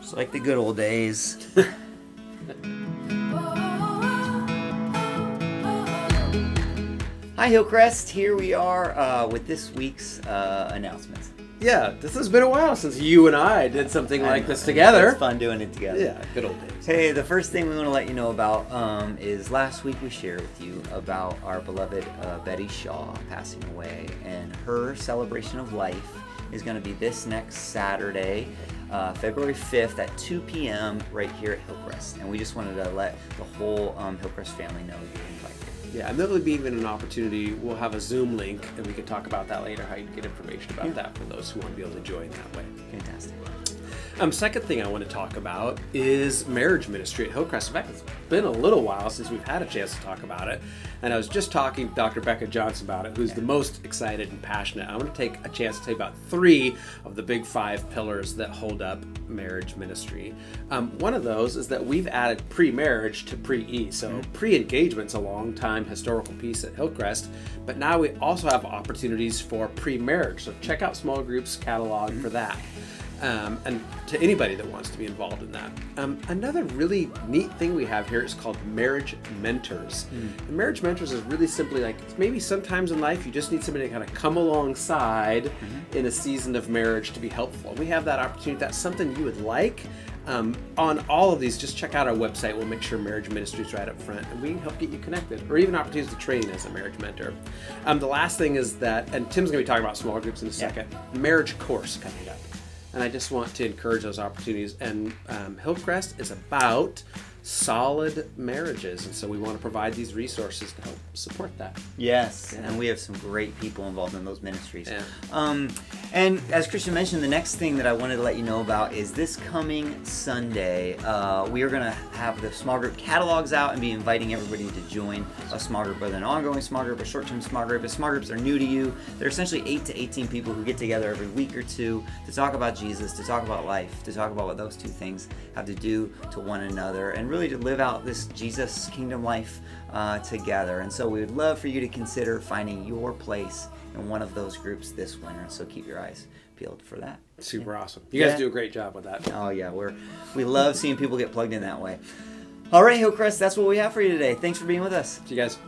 Just like the good old days. Hi Hillcrest, here we are uh, with this week's uh, announcements. Yeah, this has been a while since you and I did something I like know, this It's together. fun doing it together. Yeah, good old days. Hey, the first thing we want to let you know about um, is last week we shared with you about our beloved uh, Betty Shaw passing away, and her celebration of life is going to be this next Saturday, uh, February 5th at 2 p.m. right here at Hillcrest. And we just wanted to let the whole um, Hillcrest family know you're invited. Yeah, and there'll be even an opportunity. We'll have a Zoom link, and we can talk about that later. How you can get information about Yeah. that for those who want to be able to join that way. Fantastic. Um, second thing I want to talk about is marriage ministry at Hillcrest. In fact, it's been a little while since we've had a chance to talk about it, and I was just talking to Dr. Becca Johnson about it, who's the most excited and passionate. I want to take a chance to tell you about three of the big five pillars that hold up marriage ministry. Um, one of those is that we've added pre-marriage to pre-E. So pre-engagement's a long time historical piece at Hillcrest, but now we also have opportunities for pre-marriage. So check out small groups catalog for that um, and to anybody that wants to be involved in that. Um, another really neat thing we have here is called Marriage Mentors. And Marriage Mentors is really simply like maybe sometimes in life you just need somebody to kind of come alongside in a season of marriage to be helpful. We have that opportunity. That's something you would like. Um, on all of these, just check out our website. We'll make sure Marriage Ministry is right up front, and we can help get you connected, or even opportunities to train as a marriage mentor. Um, the last thing is that, and Tim's going to be talking about small groups in a second. Marriage course coming up and I just want to encourage those opportunities. And um, Hillcrest is about solid marriages, and so we want to provide these resources to help support that. Yes, Yeah. and we have some great people involved in those ministries. Yeah. Um, and as Christian mentioned, the next thing that I wanted to let you know about is this coming Sunday. Uh, we are going to have the small group catalogs out and be inviting everybody to join a small group, whether an ongoing small group or short-term small group. If small groups are new to you, they're essentially eight to eighteen people who get together every week or two to talk about Jesus, to talk about life, to talk about what those two things have to do to one another, and really to live out this Jesus kingdom life uh, together. And so we would love for you to consider finding your place in one of those groups this winter. So keep your eyes peeled for that. Super awesome. You guys Yeah. do a great job with that. Oh yeah, we're we love seeing people get plugged in that way. All right, Hillcrest, that's what we have for you today. Thanks for being with us. See you guys.